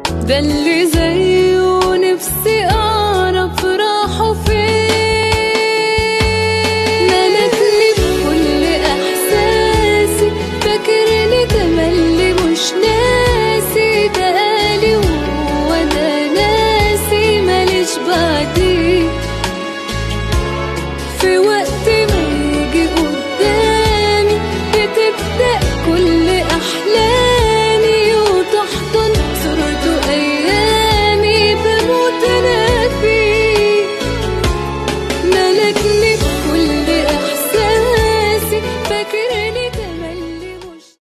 ده اللي زيه نفسي. شكلك بكل إحساسي. فاكرني